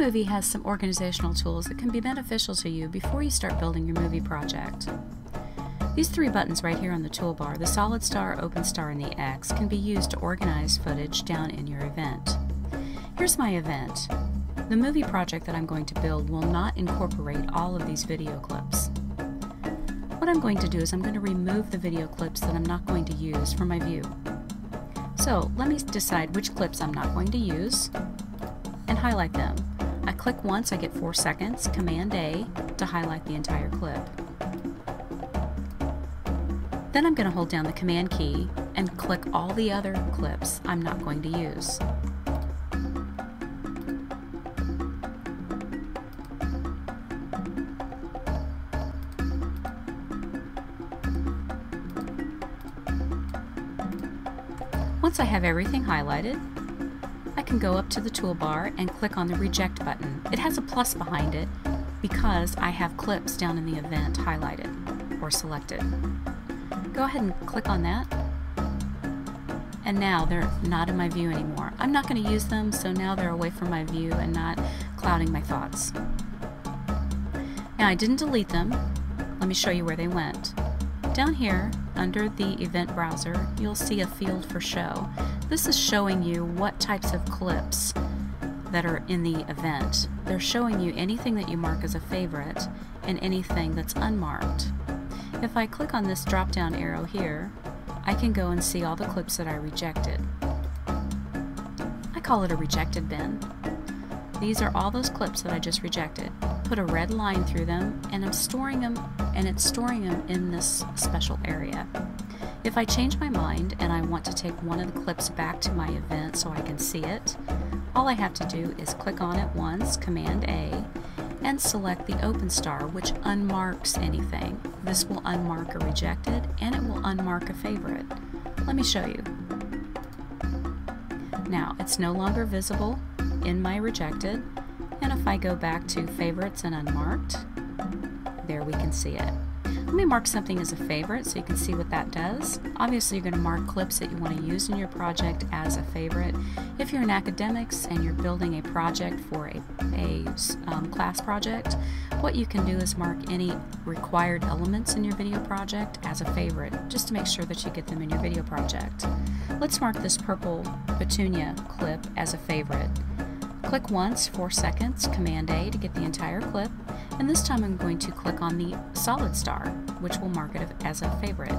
iMovie has some organizational tools that can be beneficial to you before you start building your movie project. These three buttons right here on the toolbar, the solid star, open star, and the X, can be used to organize footage down in your event. Here's my event. The movie project that I'm going to build will not incorporate all of these video clips. What I'm going to do is I'm going to remove the video clips that I'm not going to use from my view. So let me decide which clips I'm not going to use and highlight them. I click once, I get 4 seconds, Command A to highlight the entire clip. Then I'm going to hold down the Command key and click all the other clips I'm not going to use. Once I have everything highlighted, can go up to the toolbar and click on the Reject button. It has a plus behind it because I have clips down in the event highlighted or selected. Go ahead and click on that and now they're not in my view anymore. I'm not going to use them so now they're away from my view and not clouding my thoughts. Now I didn't delete them. Let me show you where they went. Down here under the event browser you'll see a field for show. This is showing you what types of clips that are in the event. They're showing you anything that you mark as a favorite and anything that's unmarked. If I click on this drop down arrow here, I can go and see all the clips that I rejected. I call it a rejected bin. These are all those clips that I just rejected. Put a red line through them and I'm storing them and it's storing them in this special area. If I change my mind and I want to take one of the clips back to my event so I can see it, all I have to do is click on it once, Command A, and select the open star which unmarks anything. This will unmark a rejected and it will unmark a favorite. Let me show you. Now it's no longer visible in my rejected and if I go back to favorites and unmarked, there we can see it. Let me mark something as a favorite so you can see what that does. Obviously you're going to mark clips that you want to use in your project as a favorite. If you're in academics and you're building a project for a, a um, class project, what you can do is mark any required elements in your video project as a favorite, just to make sure that you get them in your video project. Let's mark this purple petunia clip as a favorite. Click once, 4 seconds, Command A to get the entire clip, and this time I'm going to click on the solid star, which will mark it as a favorite.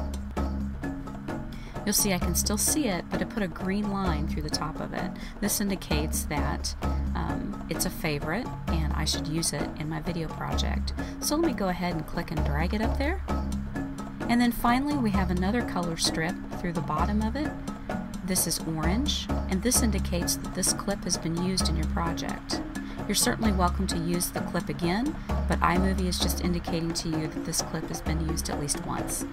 You'll see I can still see it, but it put a green line through the top of it. This indicates that um, it's a favorite and I should use it in my video project. So let me go ahead and click and drag it up there. And then finally we have another color strip through the bottom of it this is orange, and this indicates that this clip has been used in your project. You're certainly welcome to use the clip again, but iMovie is just indicating to you that this clip has been used at least once.